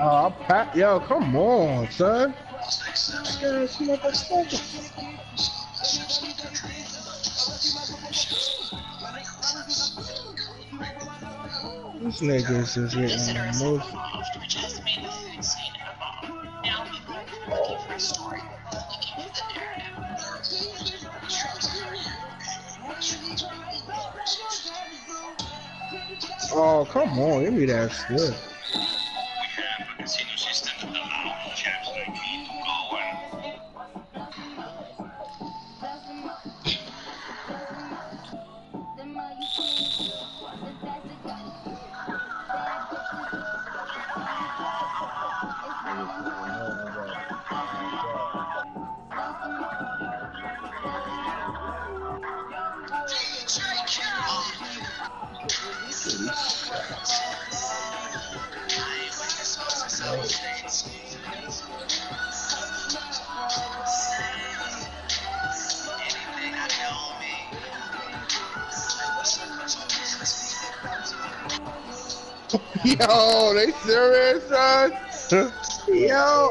Oh, ah, I pack. Yo, come on, son. These niggas is getting emotional. Oh, come on. Give me that shit.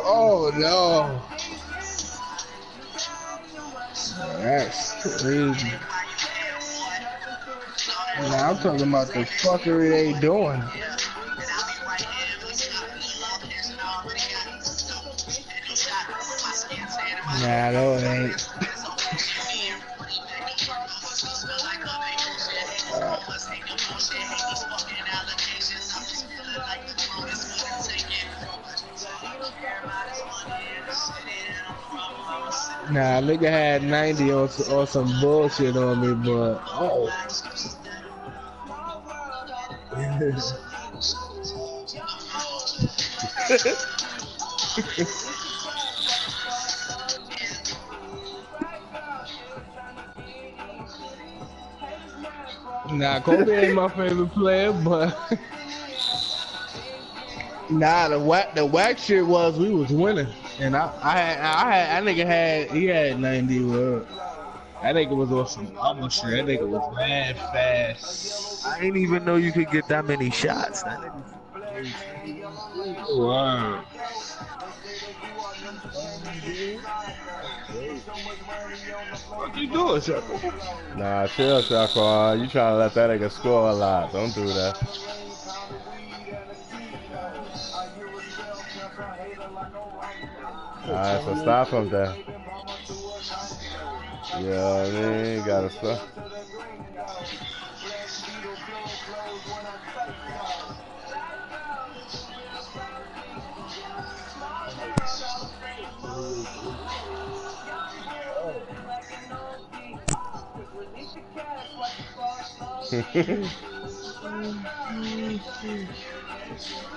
Oh no. That's crazy. Nah, I'm talking about the fuckery they doing. Nah, it ain't. Nah, nigga had 90 or, or some bullshit on me, but oh. nah, Kobe ain't my favorite player, but *laughs* nah, the whack the whack shit was we was winning, and I I had I had that nigga had he had 90 word. That nigga was on some other shit. That nigga was mad fast. I didn't even know you could get that many shots. That nigga. Wow. What you doing, sir? Nah, chill, Shaquan. Uh, you trying to let that nigga score a lot. Don't do that. Alright, so stop him there. You know I mean? Gotta stop. *laughs*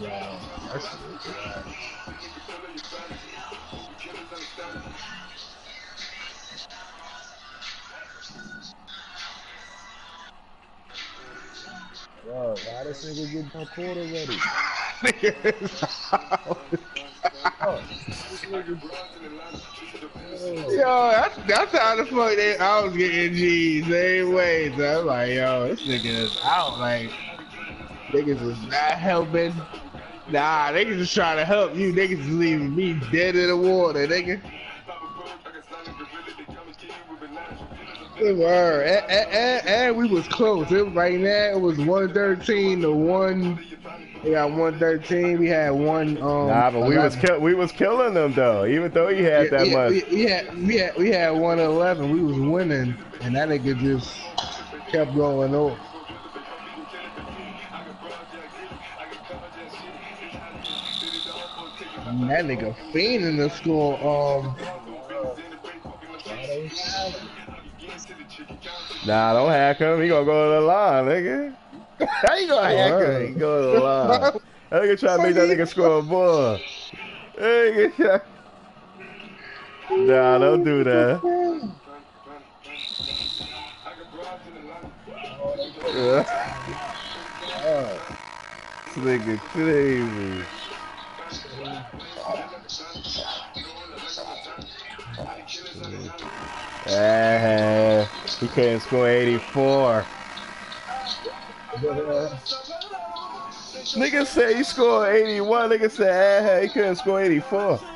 Yeah, that's. Yo, why this nigga get my quarter ready? *laughs* *laughs* *laughs* Yo, that's that's how the fuck they I was getting G's same. So I'm like, yo, this nigga is out. Like, niggas is not helping. Nah, niggas is trying to help you. Niggas is leaving me dead in the water, nigga. Good word. And, and, and, we was close. It right now. It was 113 to one. We got 113. We had one. Um, Nah, but we was 11. kill we was killing them though. Even though he had that yeah, much. We, we had we had we had one eleven. We was winning, and that nigga just kept going. And that nigga fiending to score. Um, Nah, don't hack him. He gonna go to the line, nigga. *laughs* How you gonna hack him? He go to the line. *laughs* That nigga try to make that nigga score a ball. Nigga try- Nah, don't do that. *laughs* Yeah. nigga crazy. Ah, he couldn't score 84. Nigga said he scored 81. Nigga said ah, he couldn't score 84. *laughs*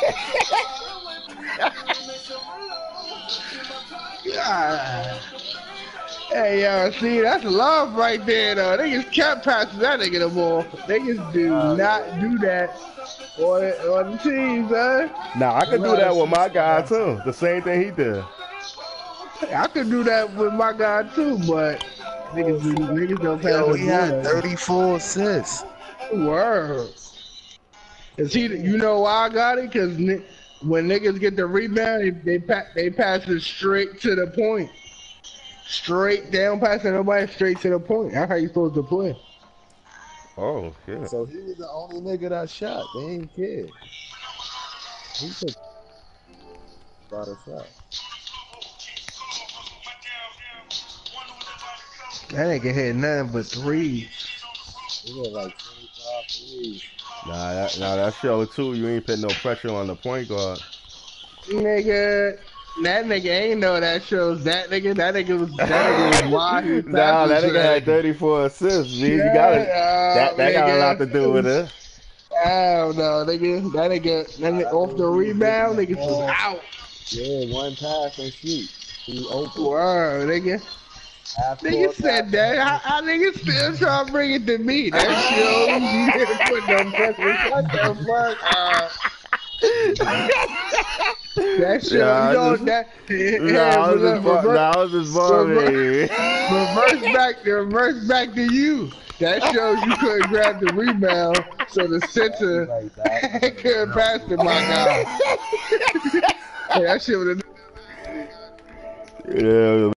*laughs* God. Hey, yo, see, that's love right there, though. Niggas kept passing that nigga the ball. Niggas do not do that on, on the team, son. Now I could do that with my guy too. The same thing he did. I could do that with my guy, too, but niggas, do, niggas don't pass Yo, the he had 34 assists. Word. And see, you know why I got it? Because when niggas get the rebound, they they, pa- they pass it straight to the point. Straight down, passing nobody straight to the point. That's how you supposed to play. Oh yeah. So he was the only nigga that shot. They ain't care. He took a shot. of shots. That nigga hit nothing but threes. He got like 25 threes. Nah, that, nah, that show too. You ain't put no pressure on the point guard. Nigga, that nigga ain't know that shows that nigga. That nigga was that nigga was *laughs* wide. Nah, that nigga had 34 assists. G. You got it. Shut up, That that got a lot to do with it. Hell no, nigga. That nigga, that nigga off the rebound, nigga was out. Yeah, one pass and shoot. He open. Word, nigga. Half Nigga said that. How, how nigga still trying to bring it to me? That *laughs* shows you didn't put no pressure. What the fuck? Uh, that I you know just- that. *laughs* Nah, I was just, nah, I was just bumming. reverse back, reverse back to you. That shows you couldn't grab the rebound, so the center like *laughs* couldn't pass to my guy. hey, that shit would have. Yeah.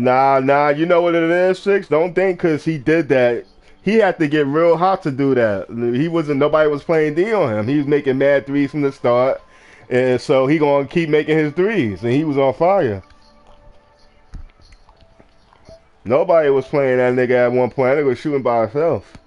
Nah, nah, you know what it is, Six? Don't think because he did that. He had to get real hot to do that. He wasn't, nobody was playing D on him. He was making mad threes from the start. And so he gonna keep making his threes. And he was on fire. Nobody was playing that nigga at one point. That nigga was shooting by himself.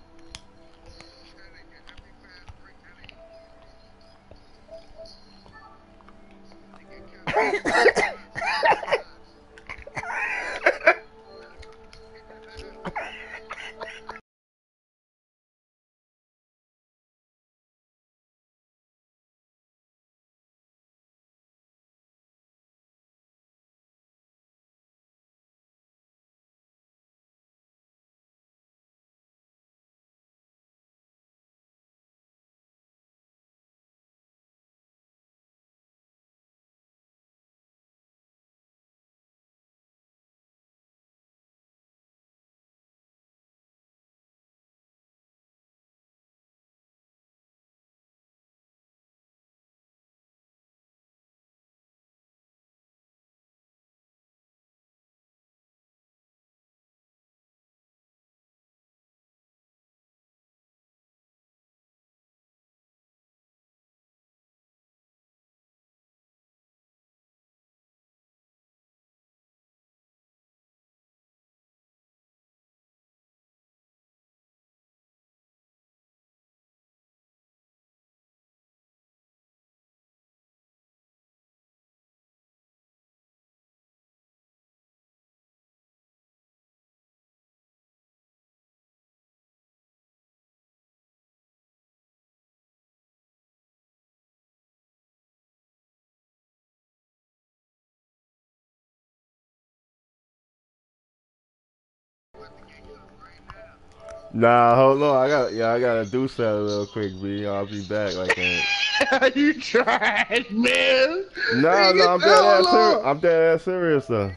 Nah, hold on. I got yeah, I gotta do something real quick, B. I'll be back like that. *laughs* you tried, man. No, Nigga, no, I'm dead ass serious. I'm dead ass serious though.